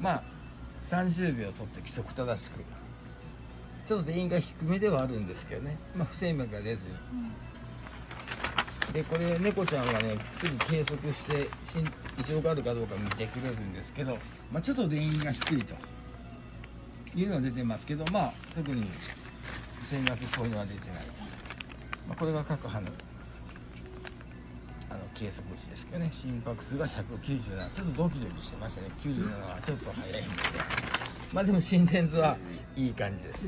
まあ30秒取って規則正しく。ちょっと電位が低めではあるんですけどね、まあ、不整脈が出ず。にでこれ猫ちゃんはねすぐ計測して異常があるかどうか見てくれるんですけど、まあ、ちょっと電位が低いと。いうのは出てますけどまあ特に不整脈っぽいのは出てないと、まあ、これが各歯のあの計測値ですけどね。心拍数が197ちょっとドキドキしてましたね。97はちょっと早いんで。まあでも心電図はいい感じです。